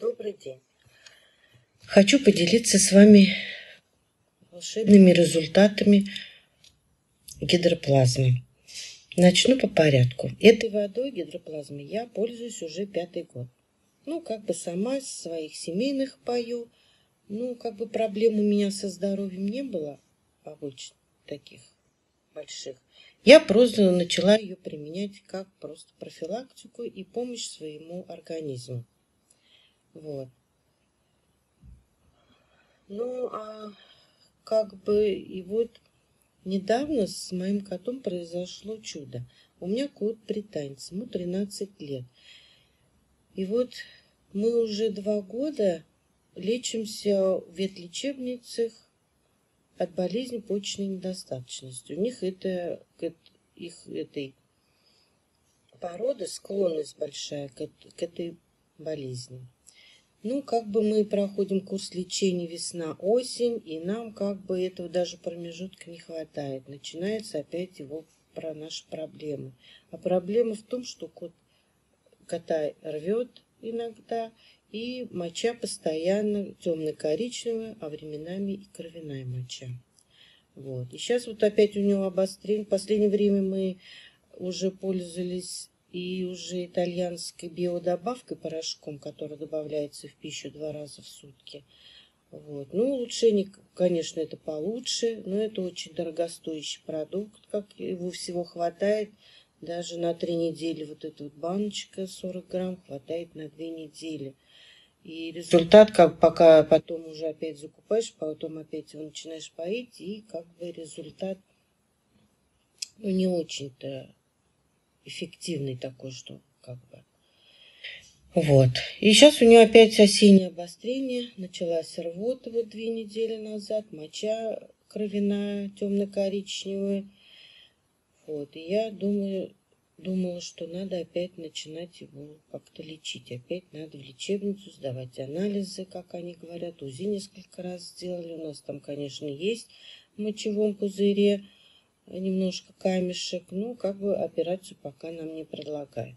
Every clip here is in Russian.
Добрый день. Хочу поделиться с вами волшебными результатами гидроплазмы. Начну по порядку. Этой водой гидроплазмы я пользуюсь уже пятый год. Ну, как бы сама с своих семейных пою. Ну, как бы проблем у меня со здоровьем не было обычно таких больших. Я просто начала ее применять как просто профилактику и помощь своему организму. Вот. Ну, а как бы и вот недавно с моим котом произошло чудо. У меня кот британец, ему 13 лет. И вот мы уже два года лечимся в ветлечебницах от болезни почечной недостаточности. У них это, их этой породы склонность большая к, к этой болезни. Ну, как бы мы проходим курс лечения весна-осень, и нам как бы этого даже промежутка не хватает. Начинается опять его про наши проблемы. А проблема в том, что кот кота рвет иногда, и моча постоянно темно-коричневая, а временами и кровяная моча. Вот. И сейчас вот опять у него обострение. В последнее время мы уже пользовались и уже итальянской биодобавкой, порошком, который добавляется в пищу два раза в сутки. Вот. Ну, улучшение, конечно, это получше, но это очень дорогостоящий продукт, как его всего хватает. Даже на три недели вот эта вот баночка 40 грамм хватает на две недели. И результат, как пока потом уже опять закупаешь, потом опять его начинаешь поить, и как бы результат ну, не очень-то эффективный такой, что как бы. Вот. И сейчас у нее опять осеннее обострение. Началась рвота вот две недели назад, моча кровяная, темно-коричневая. Вот. И я думаю, думала, что надо опять начинать его как-то лечить. Опять надо в лечебницу сдавать анализы, как они говорят. УЗИ несколько раз сделали. У нас там, конечно, есть в мочевом пузыре немножко камешек, но как бы операцию пока нам не предлагают.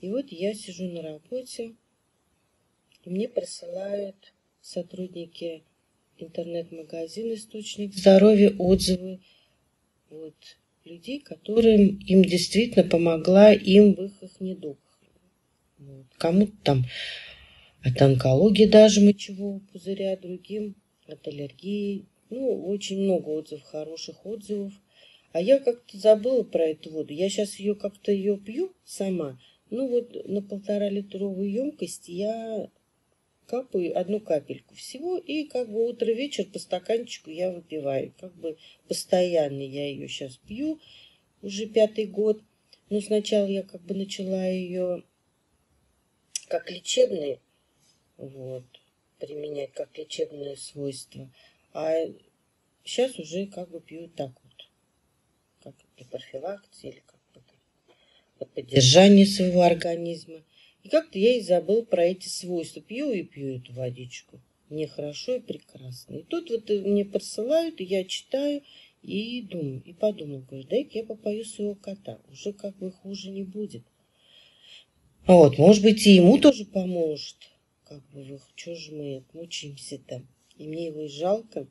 И вот я сижу на работе, и мне присылают сотрудники интернет-магазина «Источник здоровья» отзывы вот, людей, которым им действительно помогла им в их, их недугах. Вот. Кому-то там от онкологии даже мочевого пузыря, другим от аллергии. Ну, очень много отзывов, хороших отзывов. А я как-то забыла про эту воду. Я сейчас ее как-то ее пью сама. Ну вот на полтора литровую емкость я капаю одну капельку всего. И как бы утро-вечер по стаканчику я выпиваю. Как бы постоянно я ее сейчас пью. Уже пятый год. Но сначала я как бы начала ее как лечебные, вот, применять как лечебные свойства. А сейчас уже как бы пью так для профилактики или как бы для поддержания своего организма. И как-то я и забыл про эти свойства. Пью и пью эту водичку. Мне хорошо и прекрасно. И тут вот мне присылают, и я читаю, и думаю, и подумал, говорю, дай-ка я попою своего кота. Уже как бы хуже не будет. Вот, может быть, и ему тоже поможет. Как бы, что же мы мучаемся-то? И мне его и жалко.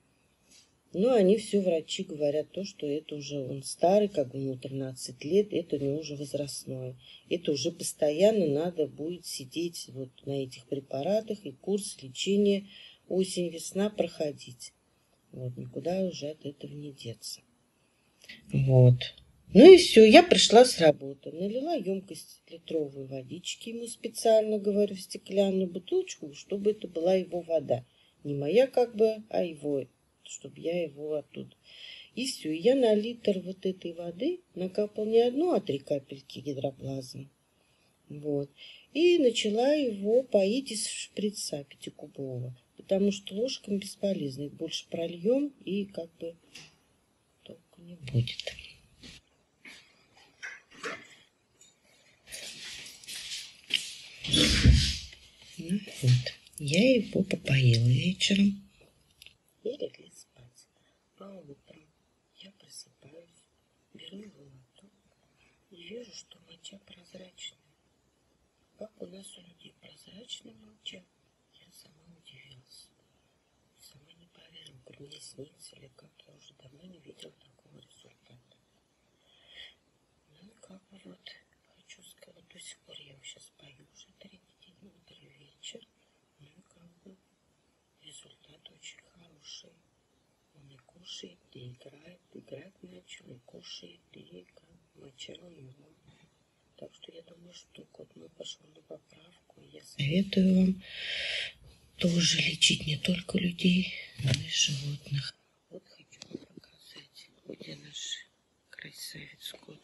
Но они все врачи говорят то, что это уже он старый, как бы ему 13 лет, это у него уже возрастное. Это уже постоянно надо будет сидеть вот на этих препаратах и курс лечения осень-весна проходить. Вот, никуда уже от этого не деться. Вот. Ну и все, я пришла с работы, налила емкость литровой водички ему специально, говорю, в стеклянную бутылочку, чтобы это была его вода. Не моя как бы, а его чтобы я его оттуда. И все, я на литр вот этой воды накапал не одну, а три капельки гидроплазмы. Вот. И начала его поить из шприца пятикубового, потому что ложкам бесполезно. Их больше прольем и как бы толку не будет. Ну вот, я его попоила вечером. И а утром я просыпаюсь, беру его лоток и вижу, что моча прозрачная. Как у нас у людей прозрачная моча, сама удивилась. Сама не поверила. Говорю, мне снится или как. Я уже давно не видел такого результата. Ну, как бы вот, хочу сказать, до сих пор я его сейчас пою уже третий день, утро и вечер. Ну, и как бы результат очень хороший. И кушает, и играет. Играть начал, и кушает, и мочал его. Так что я думаю, что кот мой пошел на поправку. Я советую вам тоже лечить не только людей, но и животных. Вот хочу вам показать, где наш красавец кот.